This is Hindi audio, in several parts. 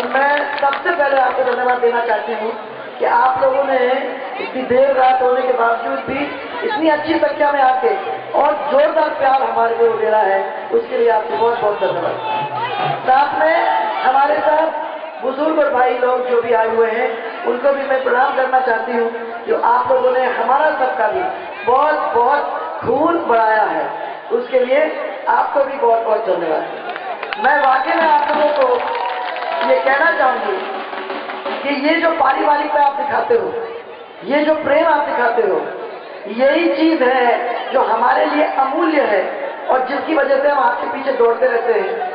और मैं सबसे पहले आपको धन्यवाद देना चाहती हूँ कि आप लोगों ने इतनी देर रात होने के बावजूद भी इतनी अच्छी संख्या में आके और जोरदार प्यार हमारे को दे रहा है, उसके लिए आपको बहुत बहुत धन्यवाद। साथ में हमारे साथ बुज़ुर्ग और भाई लोग जो भी आए हुए हैं, उनको भी मैं प्रणाम करना चाहती हूँ जो आप लोगों ने हमारा सबका भी बहुत बहुत खून बढ़ाया है। उसके लिए आपको भी बहुत बहुत धन्यवाद। मैं वाकई में आप लोगों को ये कहना चाहूँगी कि ये जो पारिवारिकता आप दिखाते हो, ये जो प्रेम आप दिखाते हो, यही चीज़ है जो हमारे लिए अमूल्य है और जिसकी वजह से हम आपके पीछे दौड़ते रहते हैं।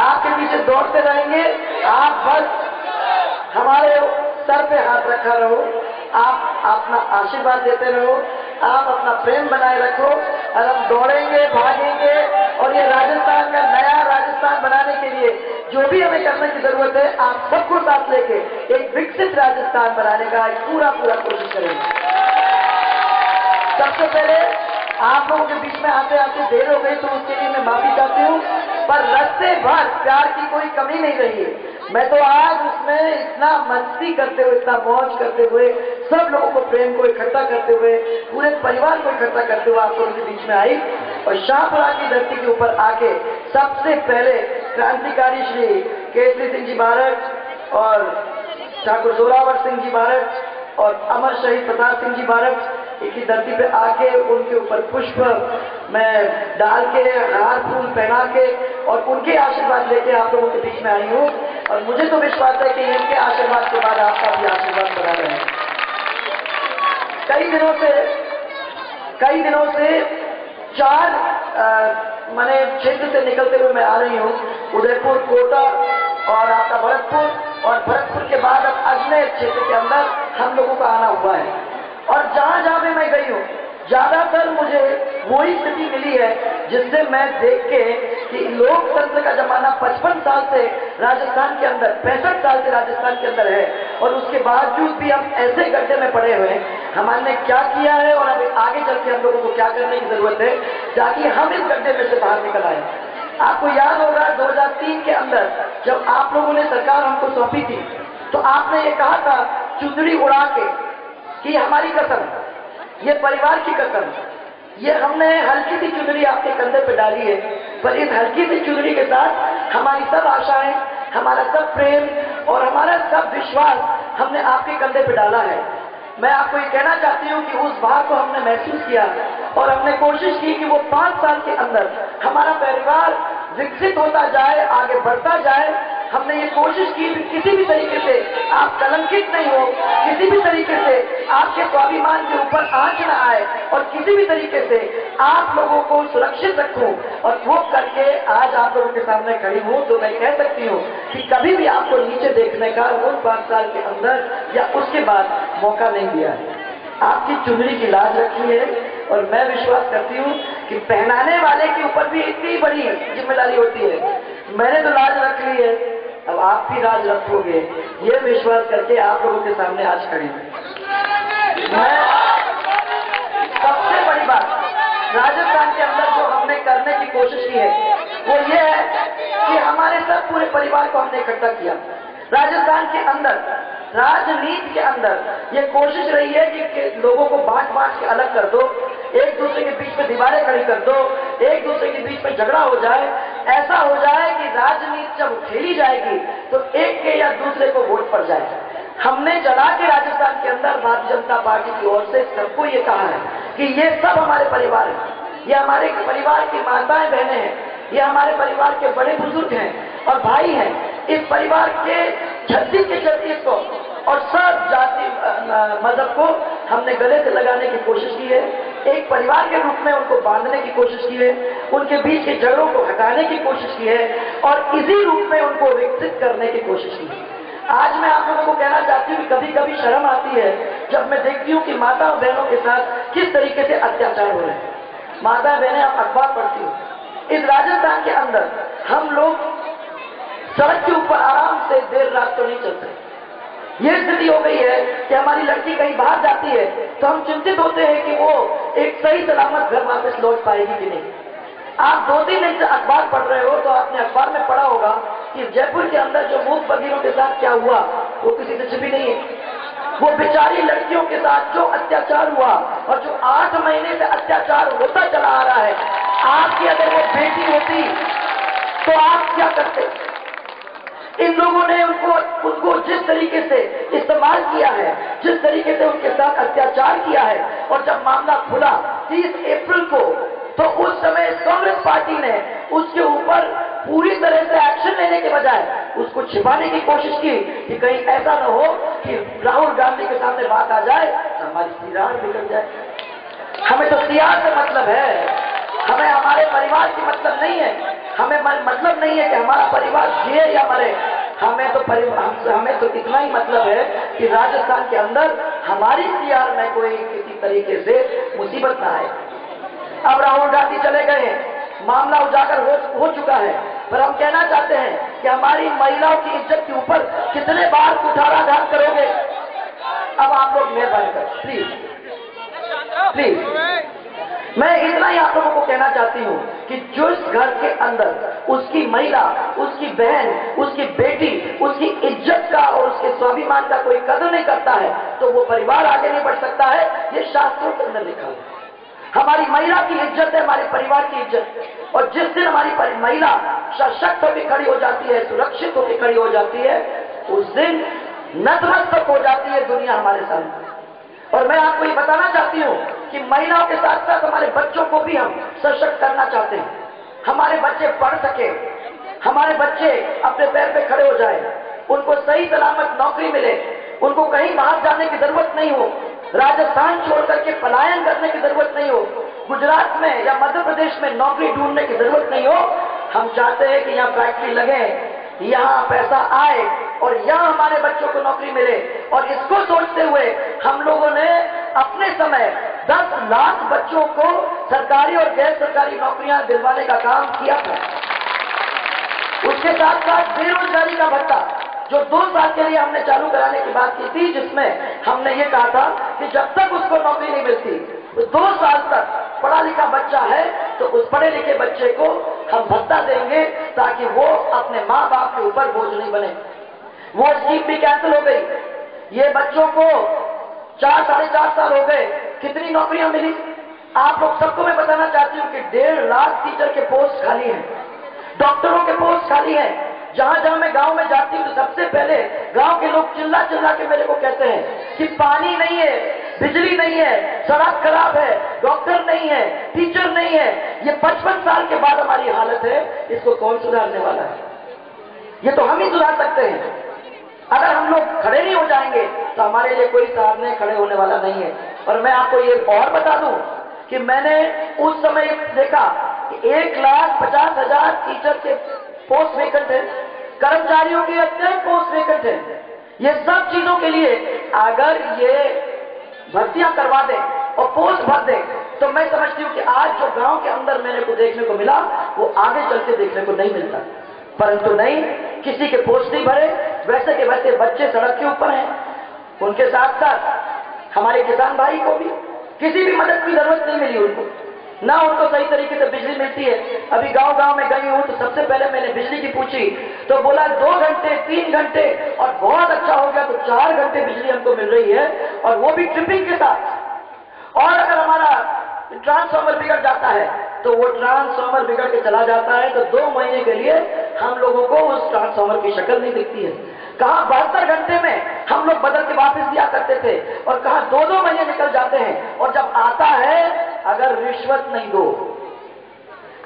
आपके पीछे दौड़ते रहेंगे, आप बस हमारे सर पे हाथ रखा रहो, आप अपना आशीर्वाद देते रहो, आप अपना प्रेम बनाए रखो और हम दौड़ेंगे, भागेंगे और ये राजस्थान का नया राजस्थान बनाने के लिए जो भी हमें करने की ज़रूरत है, आप सबको साथ लेके एक विकसित राजस्थान बनाने का एक पूरा पूरा कोशिश करेंगे। सबसे पहले आप लोगों के बीच में आते आते देर हो गई तो उसके लिए मैं माफ़ी चाहती हूँ, पर रस्ते भर प्यार की कोई कमी नहीं रही है। मैं तो आज उसमें इतना मस्ती करते हुए, इतना मौज करते हुए, सब लोगों को प्रेम को इकट्ठा करते हुए, पूरे परिवार को इकट्ठा करते हुए आप लोगों के बीच में आई और शाहपुरा की धरती के ऊपर आके सबसे पहले क्रांतिकारी श्री केसरी सिंह जी भारत और ठाकुर जोरावर सिंह जी भारत और अमर शहीद प्रताप सिंह जी भारत की धरती पे आके उनके ऊपर पुष्प मैं डाल के, हार फूल पहना के और उनके आशीर्वाद लेके आप लोगों के बीच में आई हूँ। और मुझे तो विश्वास है कि इनके आशीर्वाद के बाद आपका भी आशीर्वाद बना रहे हैं। कई दिनों से, कई दिनों से चार मैंने क्षेत्र से निकलते हुए मैं आ रही हूँ, उदयपुर, कोटा और आपका भरतपुर और भरतपुर के बाद अब अजमेर क्षेत्र के अंदर हम लोगों का आना हुआ है। और जहाँ जहाँ भी मैं गई हूँ, ज़्यादातर मुझे वही स्थिति मिली है जिससे मैं देख के कि लोकतंत्र का जमाना 55 साल से राजस्थान के अंदर, पैंसठ साल से राजस्थान के अंदर है। और उसके बावजूद भी हम ऐसे गड्ढे में पड़े हुए हैं हमारे क्या किया है और अभी आगे चल के हम लोगों को क्या करने की ज़रूरत है, ताकि हम इस गड्ढे में से बाहर निकल आए। आपको याद होगा 2003 के अंदर जब आप लोगों ने सरकार हमको सौंपी थी तो आपने ये कहा था चुंदड़ी उड़ा के, कि हमारी कसम, ये परिवार की कसम, ये हमने हल्की सी चुनरी आपके कंधे पे डाली है, पर इस हल्की सी चुनरी के साथ हमारी सब आशाएँ, हमारा सब प्रेम और हमारा सब विश्वास हमने आपके कंधे पे डाला है। मैं आपको ये कहना चाहती हूँ कि उस भाव को हमने महसूस किया और हमने कोशिश की कि वो पाँच साल के अंदर हमारा परिवार विकसित होता जाए, आगे बढ़ता जाए हमने ये कोशिश की कि किसी भी तरीके से आप कलंकित नहीं हो, किसी भी तरीके से आपके स्वाभिमान के ऊपर आँच न आए और किसी भी तरीके से आप लोगों को सुरक्षित रखूँ। और वो करके आज आप लोगों के सामने खड़ी हूँ तो मैं कह सकती हूँ कि कभी भी आपको नीचे देखने का उन पाँच साल के अंदर या उसके बाद मौका नहीं दिया है। आपकी चुनरी की लाज रखी है और मैं विश्वास करती हूँ कि पहनाने वाले के ऊपर भी इतनी बड़ी ज़िम्मेदारी होती है। मैंने तो अब आप भी राज रखोगे। ये विश्वास करके आप लोगों के सामने आज खड़ी मैं सबसे बड़ी बात राजस्थान के अंदर जो हमने करने की कोशिश की है वो ये है कि हमारे सब पूरे परिवार को हमने इकट्ठा किया। राजस्थान के अंदर राजनीति के अंदर ये कोशिश रही है कि, कि लोगों को बांट बांट के अलग कर दो एक दूसरे के बीच में दीवारें खड़ी कर दो एक दूसरे के बीच में झगड़ा हो जाए ऐसा हो जाए कि राजनीति जब खेली जाएगी तो एक के या दूसरे को वोट पड़ जाए हमने चला के राजस्थान के अंदर भारतीय जनता पार्टी की ओर से सबको ये कहा है कि ये सब हमारे परिवार है। ये हमारे परिवार की माताएँ बहनें हैं। ये हमारे परिवार के बड़े बुज़ुर्ग हैं और भाई हैं। इस परिवार के छत्तीस के छत्तीस को और सब जाति मज़हब को हमने गले से लगाने की कोशिश की है। एक परिवार के रूप में उनको बांधने की कोशिश की है, उनके बीच के जड़ों को हटाने की कोशिश की है, और इसी रूप में उनको विकसित करने की कोशिश की है। आज मैं आप लोगों को कहना चाहती हूँ कभी कभी शर्म आती है जब मैं देखती हूँ कि माता और बहनों के साथ किस तरीके से अत्याचार हो रहे हैं। माता बहनें आप अखबार पढ़ती हो। इस राजस्थान के अंदर हम लोग सड़क के ऊपर आराम से देर रात तो नहीं चलते। ये स्थिति हो गई है कि हमारी लड़की कहीं बाहर जाती है तो हम चिंतित होते हैं कि वो एक सही सलामत घर वापस लौट पाएगी कि नहीं? आप दो तीन दिन से अखबार पढ़ रहे हो तो आपने अखबार में पढ़ा होगा कि जयपुर के अंदर जो मूक बगीरों के साथ क्या हुआ, वो किसी से छिपी नहीं है। वो बेचारी लड़कियों के साथ जो अत्याचार हुआ और जो आठ महीने से अत्याचार होता चला आ रहा है, आपकी अगर वो बेटी होती तो आप क्या करते? इन लोगों ने उनको उनको जिस तरीके से इस्तेमाल किया है, जिस तरीके से उनके साथ अत्याचार किया है, और जब मामला खुला 30 अप्रैल को तो उस समय कांग्रेस पार्टी ने उसके ऊपर पूरी तरह से एक्शन लेने के बजाय उसको छिपाने की कोशिश की कि कहीं ऐसा न हो कि राहुल गांधी के सामने बात आ जाए तो हमारी सिरार बिगड़ जाए। हमें तो सियार से मतलब है। हमें हमारे परिवार की मतलब नहीं है। हमें मतलब नहीं है कि हमारा परिवार जिए या मरे। हमें तो परिवार हमें तो इतना ही मतलब है कि राजस्थान के अंदर हमारी सीआर में कोई किसी तरीके से मुसीबत ना आए। अब राहुल गांधी चले गए हैं। मामला उजागर हो, हो चुका है। पर हम कहना चाहते हैं कि हमारी महिलाओं की इज़्ज़त के ऊपर कितने बार कुठाराघात करोगे? अब आप लोग मेहरबानी कर। प्लीज़ प्लीज़ मैं इतना ही आप लोगों को कहना चाहती हूँ कि जो इस घर के अंदर उसकी महिला, उसकी बहन, उसकी बेटी, उसकी इज़्ज़त का और उसके स्वाभिमान का कोई कदर नहीं करता है तो वो परिवार आगे नहीं बढ़ सकता है। ये शास्त्रों के अंदर लिखा है। हमारी महिला की इज़्ज़त है, हमारे परिवार की इज़्ज़त। और जिस दिन हमारी महिला सशक्त होकर खड़ी हो जाती है, सुरक्षित होकर खड़ी हो जाती है, उस दिन नतमस्तक हो जाती है दुनिया हमारे सामने। और मैं आपको ये बताना चाहती हूँ कि महिलाओं के साथ साथ हमारे बच्चों को भी हम सशक्त करना चाहते हैं। हमारे बच्चे पढ़ सके, हमारे बच्चे अपने पैर पे खड़े हो जाए, उनको सही सलामत नौकरी मिले, उनको कहीं बाहर जाने की ज़रूरत नहीं हो, राजस्थान छोड़ करके पलायन करने की ज़रूरत नहीं हो, गुजरात में या मध्य प्रदेश में नौकरी ढूँढने की ज़रूरत नहीं हो, हम चाहते हैं कि यहाँ फैक्ट्री लगे, यहाँ पैसा आए और यहाँ हमारे बच्चों को नौकरी मिले। और इसको सोचते हुए हम लोगों ने अपने समय 10 लाख बच्चों को सरकारी और गैर सरकारी नौकरियाँ दिलवाने का काम किया था। उसके साथ साथ बेरोजगारी का भत्ता, जो दो साल के लिए हमने चालू कराने की बात की थी, जिसमें हमने ये कहा था कि जब तक उसको नौकरी नहीं मिलती दो साल तक पढ़ा लिखा बच्चा है तो उस पढ़े लिखे बच्चे को हम भत्ता देंगे ताकि वो अपने माँ बाप के ऊपर बोझ नहीं बने। वो स्कीम भी कैंसिल हो गई। ये बच्चों को चार, साढ़े चार साल हो गए। कितनी नौकरियाँ मिली? आप लोग सबको मैं बताना चाहती हूँ कि डेढ़ लाख टीचर के पोस्ट खाली हैं। डॉक्टरों के पोस्ट खाली हैं। जहाँ जहाँ मैं गाँव में जाती हूँ तो सबसे पहले गाँव के लोग चिल्ला चिल्ला के मेरे को कहते हैं कि पानी नहीं है, बिजली नहीं है, सड़क खराब है, डॉक्टर नहीं है, टीचर नहीं है। ये पचपन साल के बाद हमारी हालत है, इसको कौन सुधारने वाला है? ये तो हम ही सुधार सकते हैं। अगर हम लोग खड़े नहीं हो जाएँगे तो हमारे लिए कोई सामने खड़े होने वाला नहीं है। और मैं आपको ये और बता दूँ कि मैंने उस समय देखा कि एक लाख पचास हज़ार टीचर के पोस्ट वेकेंट है, कर्मचारियों के अत्यंत पोस्ट वेकेंट है। ये सब चीज़ों के लिए अगर ये भर्तियाँ करवा दें और पोस्ट भर दें तो मैं समझती हूँ कि आज जो गाँव के अंदर मेरे को देखने को मिला, वो आगे चल के देखने को नहीं मिलता। परंतु नहीं, किसी के पोस्ट नहीं भरे, वैसे के वैसे बच्चे सड़क के ऊपर हैं। उनके साथ साथ हमारे किसान भाई को भी किसी भी मदद की ज़रूरत नहीं मिली उनको। ना उनको सही तरीके से बिजली मिलती है। अभी गाँव गाँव में गई हूँ तो सबसे पहले मैंने बिजली की पूछी तो बोला दो घंटे, तीन घंटे, और बहुत अच्छा हो गया तो चार घंटे बिजली हमको मिल रही है, और वो भी ट्रिपिंग के साथ। और अगर हमारा ट्रांसफॉर्मर बिगड़ जाता है तो वो ट्रांसफॉर्मर बिगड़ के चला जाता है तो दो महीने के लिए हम लोगों को उस ट्रांसफॉर्मर की शक्ल नहीं दिखती है। कहा, बहत्तर घंटे में हम लोग बदल के वापस दिया करते थे और कहा दो दो महीने निकल जाते हैं और जब आता है, अगर रिश्वत नहीं दो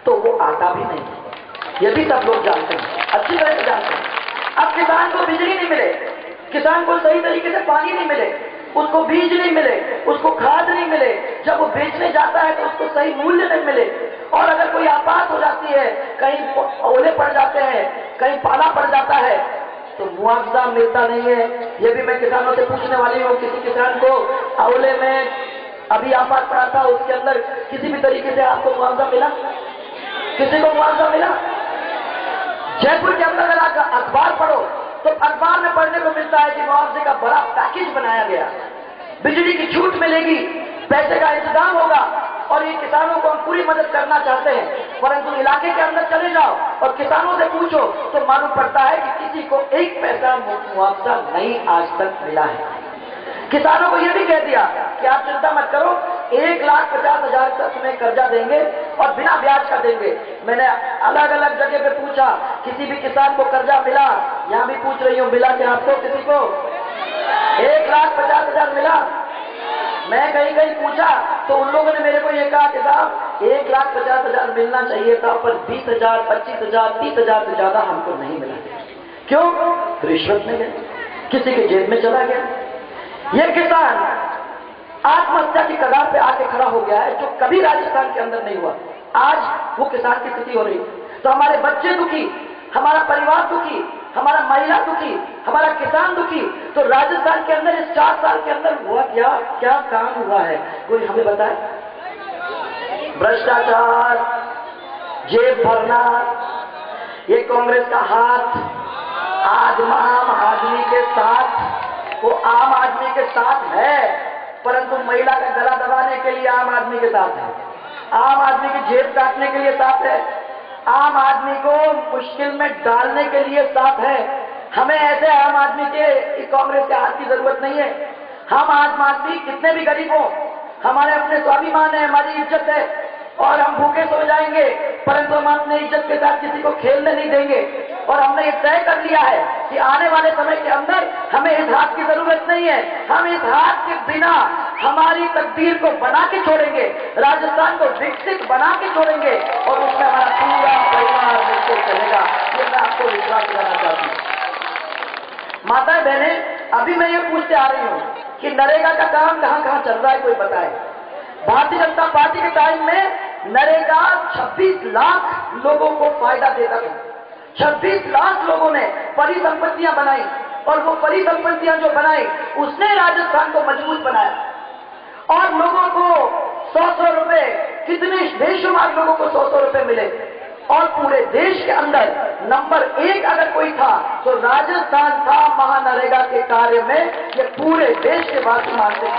तो वो आता भी नहीं। ये भी सब लोग जानते हैं। अच्छी तरह से जानते हैं। अब किसान को बिजली नहीं मिले, किसान को सही तरीके से पानी नहीं मिले, उसको बीज नहीं मिले, उसको खाद नहीं मिले। जब वो बेचने जाता है तो उसको सही मूल्य नहीं मिले। और अगर कोई आपात हो जाती है, कहीं ओले पड़ जाते हैं, कहीं पाला पड़ जाता है तो मुआवजा मिलता नहीं है। ये भी मैं किसानों से पूछने वाली हूँ, किसी किसान को अवले में अभी आपात पड़ा था, उसके अंदर किसी भी तरीके से आपको मुआवजा मिला? किसी को मुआवजा मिला? जयपुर के अंदर अगर अखबार पढ़ो तो अखबार में पढ़ने को मिलता है कि मुआवजे का बड़ा पैकेज बनाया गया। बिजली की छूट मिलेगी, पैसे का इंतज़ाम होगा और ये किसानों को हम पूरी मदद करना चाहते हैं। परंतु इलाके के अंदर चले जाओ और किसानों से पूछो तो मालूम पड़ता है कि किसी को एक पैसा मुआवजा नहीं आज तक मिला है। किसानों को यह भी कह दिया कि आप चिंता मत करो, एक लाख पचास हज़ार तक तुम्हें कर्जा देंगे और बिना ब्याज का देंगे। मैंने अलग अलग जगह पे पूछा, किसी भी किसान को कर्जा मिला? यहाँ भी पूछ रही हूँ, मिला क्या आपको किसी को? एक लाख पचास हज़ार मिला? मैं कहीं कहीं पूछा तो उन लोगों ने मेरे को ये कहा कि साहब, एक लाख पचास हज़ार मिलना चाहिए था, पर बीस हज़ार, पच्चीस हज़ार, तीस हज़ार से ज़्यादा हमको नहीं मिला। क्यों? रिश्वत में गए। किसी के जेब में चला गया। ये किसान आत्महत्या की कगार पे आके खड़ा हो गया है, जो कभी राजस्थान के अंदर नहीं हुआ। आज वो किसान की स्थिति हो रही। तो हमारे बच्चे दुखी, हमारा परिवार दुखी हमारा महिला दुखी, हमारा किसान दुखी तो राजस्थान के अंदर इस चार साल के अंदर हुआ क्या क्या काम हुआ है? कोई हमें बताए? भ्रष्टाचार, जेब भरना, ये कांग्रेस का हाथ, आज आम आदमी के साथ, वो आम आदमी के साथ है, परंतु महिला का गला दबाने के लिए आम आदमी के साथ है। आम आदमी की जेब काटने के लिए साथ है। आम आदमी को मुश्किल में डालने के लिए साथ है। हमें ऐसे आम आदमी के कांग्रेस के हाथ की ज़रूरत नहीं है। हम आम आदमी कितने भी गरीब हो, हमारे अपने स्वाभिमान है, हमारी इज़्ज़त है, और हम भूखे सो जाएँगे, परंतु हम अपने इज़्ज़त के साथ किसी को खेलने नहीं देंगे। और हमने ये तय कर लिया है कि आने वाले समय के अंदर हमें इस हाथ की ज़रूरत नहीं है। हम इस हाथ के बिना हमारी तकदीर को बना के छोड़ेंगे, राजस्थान को विकसित बना के छोड़ेंगे और उसमें हमारा पूरा परिवार मिलकर चलेगा। ये मैं आपको विश्वास दिलाना चाहती हूँ। माता बहने, अभी मैं ये पूछते आ रही हूँ कि नरेगा का काम कहाँ कहाँ चल रहा है, कोई बताए? भारतीय जनता पार्टी के टाइम में नरेगा 26 लाख लोगों को फ़ायदा देता था 26 लाख लोगों ने परिसंपत्तियाँ बनाई और वो परिसंपत्तियाँ जो बनाई, उसने राजस्थान को मज़बूत बनाया। और लोगों को सौ सौ रुपए, कितने बेशुमार लोगों को सौ सौ रुपए मिले। और पूरे देश के अंदर नंबर एक अगर कोई था तो राजस्थान था महानरेगा के कार्य में, ये पूरे देश के बाद मानते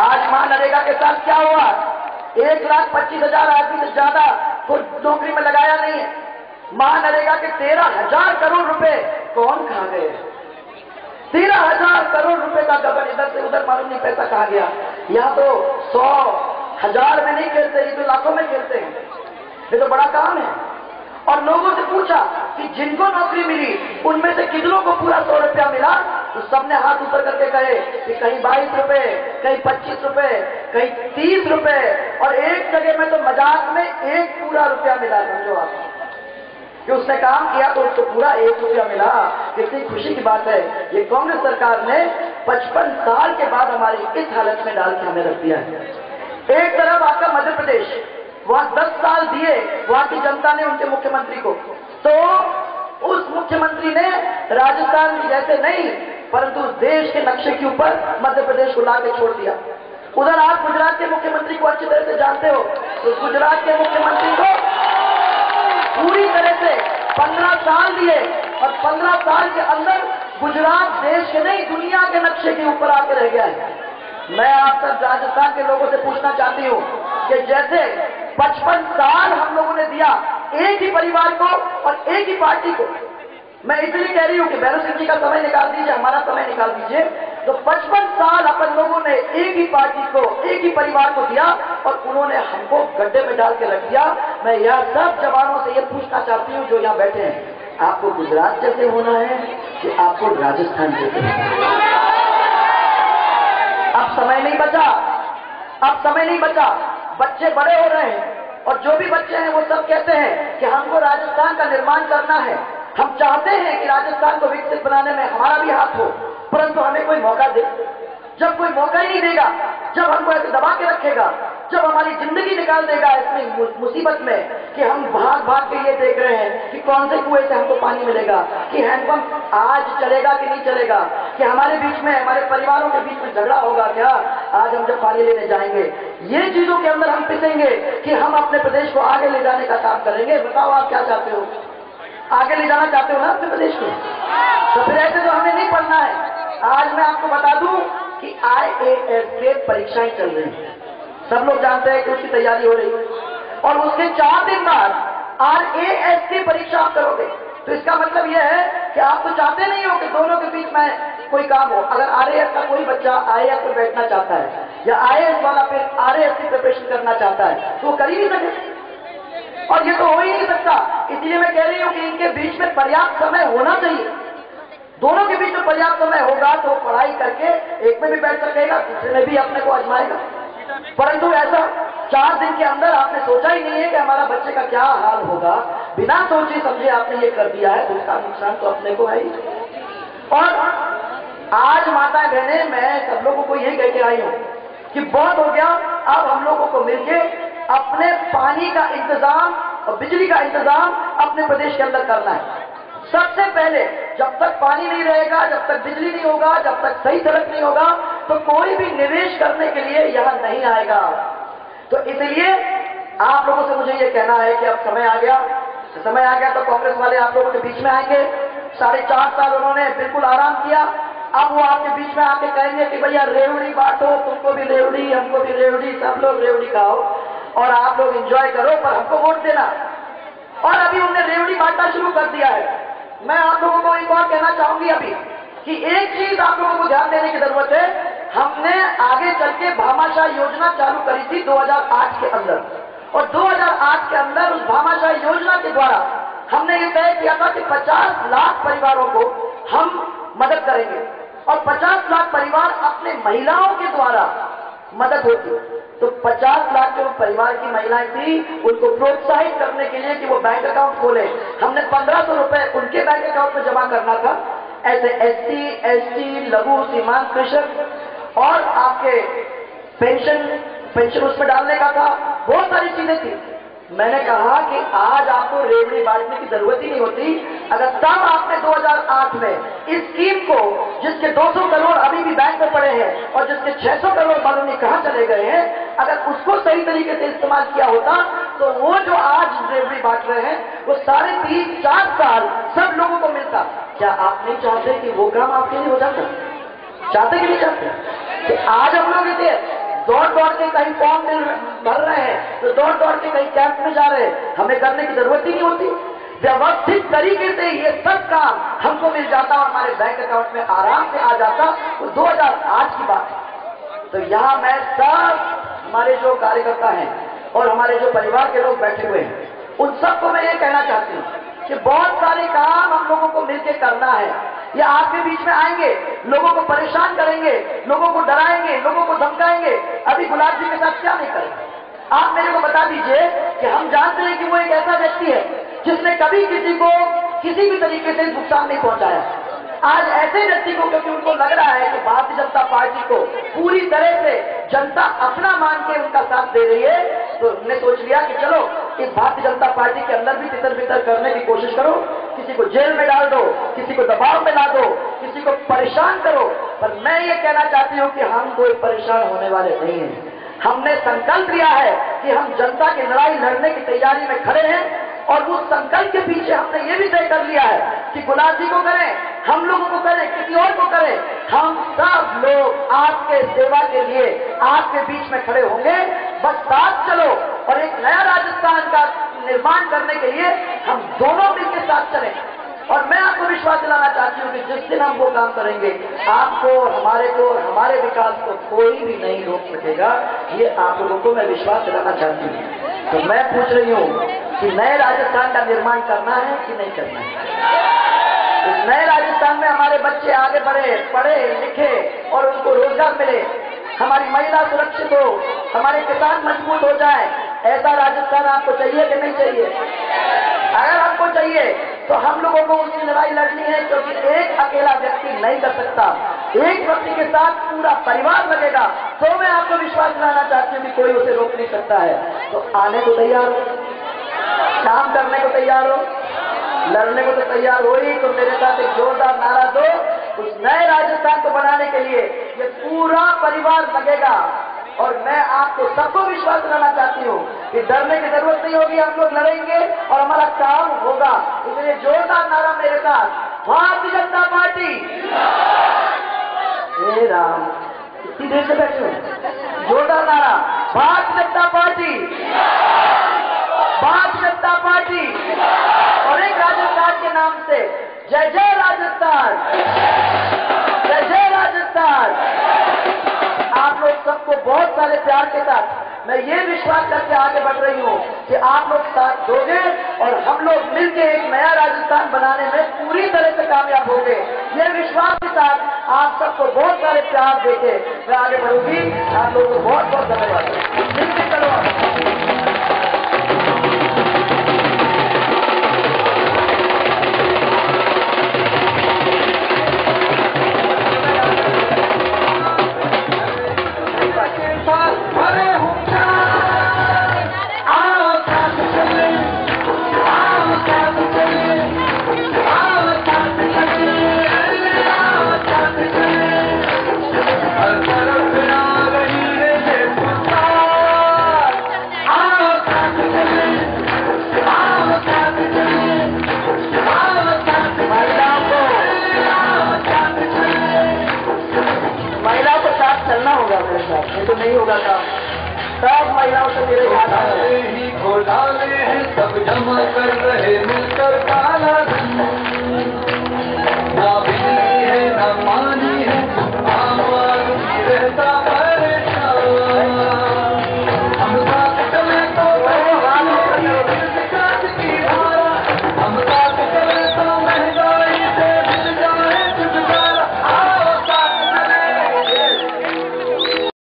आज महानरेगा के साथ क्या हुआ? एक लाख पच्चीस हज़ार आदमी से ज़्यादा को नौकरी में लगाया नहीं है। महानरेगा के तेरह हज़ार करोड़ रुपए कौन खा गए? तेरह हज़ार करोड़ रुपए का गबन इधर से उधर मालूम नहीं पैसा कहा गया। यहाँ तो सौ हज़ार में नहीं खेलते, ये तो लाखों में खेलते हैं। ये तो बड़ा काम है। और लोगों से पूछा कि जिनको नौकरी मिली, उनमें से कितनों को पूरा सौ रुपया मिला? तो सबने हाथ ऊपर करके कहे कि कहीं बाईस रुपए, कहीं पच्चीस रुपए, कहीं तीस रुपए। और एक जगह में तो मज़ाक में एक पूरा रुपया मिला समझो आप। कि उसने काम किया तो उसको पूरा एक रुपया मिला। कितनी खुशी की बात है। ये कांग्रेस सरकार ने पचपन साल के बाद हमारी इस हालत में डाल के हमें रख दिया है। एक तरफ़ आपका मध्य प्रदेश, वहाँ दस साल दिए वहाँ की जनता ने उनके मुख्यमंत्री को। तो उस मुख्यमंत्री ने राजस्थान की जैसे नहीं, परंतु देश के नक्शे के ऊपर मध्य प्रदेश को लाके छोड़ दिया। उधर आप गुजरात के मुख्यमंत्री को अच्छी तरह से जानते हो तो गुजरात के मुख्यमंत्री को पूरी तरह से पंद्रह साल दिए और पंद्रह साल के अंदर गुजरात देश के नहीं, दुनिया के नक्शे के ऊपर आके रह गया है। मैं आप सब राजस्थान के लोगों से पूछना चाहती हूँ कि जैसे पचपन साल हम लोगों ने दिया एक ही परिवार को और एक ही पार्टी को, मैं इसलिए कह रही हूँ कि भैरव सिंह जी का समय निकाल दीजिए, हमारा समय निकाल दीजिए। तो पचपन साल अपन लोगों ने एक ही पार्टी को, एक ही परिवार को दिया और उन्होंने हमको गड्ढे में डाल के रख दिया। मैं यह सब जवानों से ये पूछना चाहती हूँ, जो यहाँ बैठे हैं, आपको गुजरात जैसे होना है कि आपको राजस्थान जैसे अब समय नहीं बचा। अब समय नहीं बचा। बच्चे बड़े हो रहे हैं और जो भी बच्चे हैं, वो सब कहते हैं कि हमको राजस्थान का निर्माण करना है। हम चाहते हैं कि राजस्थान को विकसित बनाने में हमारा भी हाथ हो। परंतु हमें कोई मौका दे। जब कोई मौका ही नहीं देगा, जब हमको ऐसे दबा के रखेगा, जब हमारी ज़िंदगी निकाल देगा इतनी मुसीबत में कि हम भाग भाग के ये देख रहे हैं कि कौन से कुएँ से हमको पानी मिलेगा, कि हैंडपंप आज चलेगा कि नहीं चलेगा, कि हमारे बीच में, हमारे परिवारों के बीच में झगड़ा होगा क्या? आज हम जब पानी लेने जाएँगे, ये चीज़ों के अंदर हम पिसेंगे कि हम अपने प्रदेश को आगे ले जाने का काम करेंगे। बताओ आप क्या चाहते हो? आगे ले जाना चाहते हो ना अपने प्रदेश को? तो फिर ऐसे तो हमें नहीं पढ़ना है। आज मैं आपको बता दूँ कि आईएएस के परीक्षाएँ चल रही हैं। सब लोग जानते हैं कि उसकी तैयारी हो रही है। और उसके चार दिन बाद आरएएस की परीक्षा आप करोगे। तो इसका मतलब यह है कि आप तो चाहते नहीं हो कि दोनों के बीच में कोई काम हो। अगर आरएएस का कोई बच्चा आईएएस पर बैठना चाहता है या आईएएस वाला फिर आरएएस की प्रिपरेशन करना चाहता है तो वो कर ही नहीं सके। और ये तो हो ही नहीं सकता। इसलिए मैं कह रही हूँ कि इनके बीच में पर्याप्त समय होना चाहिए। दोनों के बीच में पर्याप्त समय होगा तो पढ़ाई करके एक में भी बैठ सकेगा दूसरे में भी अपने को आजमाएगा। परंतु ऐसा चार दिन के अंदर आपने सोचा ही नहीं है कि हमारा बच्चे का क्या हाल होगा। बिना सोचे समझे आपने ये कर दिया है तो उसका नुकसान तो अपने को है और आज माता बहने मैं सब लोगों को यही कह के आई हूँ कि बहुत हो गया, अब हम लोगों को मिलके अपने पानी का इंतज़ाम और बिजली का इंतज़ाम अपने प्रदेश के अंदर करना है। सबसे पहले जब तक पानी नहीं रहेगा, जब तक बिजली नहीं होगा, जब तक सही सड़क नहीं होगा तो कोई भी निवेश करने के लिए यहाँ नहीं आएगा। तो इसलिए आप लोगों से मुझे ये कहना है कि अब समय आ गया। समय आ गया तो कांग्रेस वाले आप लोगों के बीच में आएँगे। साढ़े चार साल उन्होंने बिल्कुल आराम किया। अब वो आपके बीच में आके कहेंगे कि भैया रेवड़ी बांटो, तुमको भी रेवड़ी, हमको भी रेवड़ी, सब लोग रेवड़ी खाओ और आप लोग एंजॉय करो, पर हमको वोट देना। और अभी उन्होंने रेवड़ी बांटना शुरू कर दिया है। मैं आप लोगों को एक और कहना चाहूँगी अभी, कि एक चीज़ आप लोगों को ध्यान देने की ज़रूरत है। हमने आगे चल के भामाशाह योजना चालू करी थी 2008 के अंदर। और 2008 के अंदर उस भामाशाह योजना के द्वारा हमने ये तय किया था कि 50 लाख परिवारों को हम मदद करेंगे। और 50 लाख परिवार अपने महिलाओं के द्वारा मदद होती तो 50 लाख जो परिवार की महिलाएँ थी, उनको प्रोत्साहित करने के लिए कि वो बैंक अकाउंट खोले। हमने पंद्रह सौ रुपए उनके बैंक अकाउंट में जमा करना था। ऐसे एसटी एसटी लघु, सीमांत कृषक और आपके पेंशन पेंशन उसमें डालने का था। बहुत सारी चीज़ें थी। मैंने कहा कि आज आपको रेवड़ी बांटने की ज़रूरत ही नहीं होती। अगर तब आपने 2008 में इस स्कीम को, जिसके 200 करोड़ अभी भी बैंक में पड़े हैं और जिसके 600 करोड़ मालूम कहाँ चले गए हैं, अगर उसको सही तरीके से इस्तेमाल किया होता तो वो जो आज रेवड़ी बांट रहे हैं, वो साढ़े तीन चार साल सब लोगों को मिलता। क्या आप नहीं चाहते कि वो काम आपके लिए हो जाता? चाहते कि नहीं चाहते? आज हम लोग दौड़ दौड़ के कहीं फॉर्म मिल भर रहे हैं तो दौड़ दौड़ के कहीं कैंप में जा रहे हैं, हमें करने की ज़रूरत ही नहीं होती। व्यवस्थित तरीके से ये सब काम हमको मिल जाता और हमारे बैंक अकाउंट में आराम से आ जाता। तो 2008 की बात है। तो यहाँ मैं सब हमारे जो कार्यकर्ता हैं और हमारे जो परिवार के लोग बैठे हुए हैं, उन सबको मैं ये कहना चाहती हूँ कि बहुत सारे काम हम लोगों को मिलकर करना है। ये आपके बीच में आएँगे, लोगों को परेशान करेंगे, लोगों को डराएँगे, लोगों को धमकाएँगे, अभी गुलाब जी के साथ क्या नहीं करेंगे? आप मेरे को बता दीजिए कि हम जानते हैं कि वो एक ऐसा व्यक्ति है जिसने कभी किसी को किसी भी तरीके से नुकसान नहीं पहुँचाया। आज ऐसे व्यक्ति को, क्योंकि उनको लग रहा है कि भारतीय जनता पार्टी को पूरी तरह से जनता अपना मान के उनका साथ दे रही है तो हमने सोच लिया कि चलो इस भारतीय जनता पार्टी के अंदर भी तितर बितर करने की कोशिश करो। किसी को जेल में डाल दो, किसी को दबाव में ला दो, किसी को परेशान करो। पर मैं ये कहना चाहती हूँ कि हम कोई परेशान होने वाले नहीं हैं। हमने संकल्प लिया है कि हम जनता की लड़ाई लड़ने की तैयारी में खड़े हैं और उस संकल्प के पीछे हमने ये भी तय कर लिया है कि गुलाब जी को करें, हम लोगों को करें, किसी और को करें। हम सब लोग आपके सेवा के लिए, आपके बीच में खड़े होंगे। बस साथ चलो। और एक नया राजस्थान का निर्माण करने के लिए हम दोनों मिलकर साथ चलें। और मैं आपको विश्वास दिलाना चाहती हूँ कि जिस दिन हम वो काम करेंगे, आपको और हमारे को और हमारे विकास को कोई भी नहीं रोक सकेगा। ये आप लोगों को मैं विश्वास दिलाना चाहती हूँ। तो मैं पूछ रही हूँ कि नए राजस्थान का निर्माण करना है कि नहीं करना है? इस नए राजस्थान में हमारे बच्चे आगे बढ़े, पढ़े, लिखे और उनको रोज़गार मिले। हमारी महिला सुरक्षित हो, हमारे किसान मज़बूत हो जाए। ऐसा राजस्थान आपको चाहिए कि नहीं चाहिए? अगर आपको चाहिए तो हम लोगों को उसकी लड़ाई लड़नी है, क्योंकि एक अकेला व्यक्ति नहीं कर सकता। एक व्यक्ति के साथ पूरा परिवार लगेगा। तो मैं आपको विश्वास दिलाना चाहती हूँ कि कोई उसे रोक नहीं सकता है। तो आने को तैयार हो। काम करने को तैयार हो। लड़ने को तो तैयार हो ही। तो मेरे साथ एक जोरदार नारा दो। उस नए राजस्थान को बनाने के लिए ये पूरा परिवार लगेगा। और मैं आपको सबको विश्वास दिलाना चाहती हूँ कि डरने की ज़रूरत नहीं होगी, हम लोग लड़ेंगे और हमारा काम होगा। इसलिए जोरदार नारा मेरे साथ। भारतीय जनता पार्टी। राम। इतनी देर से बैठे जोरदार नारा। भारतीय जनता पार्टी। भारतीय जनता पार्टी। और एक राजस्थान के नाम से जय जय राजस्थान। जय जय राजस्थान। लोग सबको बहुत सारे प्यार के साथ मैं ये विश्वास करके आगे बढ़ रही हूँ कि आप लोग साथ दोगे और हम लोग मिलके एक नया राजस्थान बनाने में पूरी तरह से कामयाब होंगे। ये विश्वास के साथ आप सबको बहुत सारे प्यार देके मैं आगे बढ़ूँगी। आप लोगों को बहुत बहुत धन्यवाद तो नहीं होगा काम सब महिलाओं से मेरे हाथ आना है। घोटाले ही हैं सब जमा कर रहे मिलकर काला धन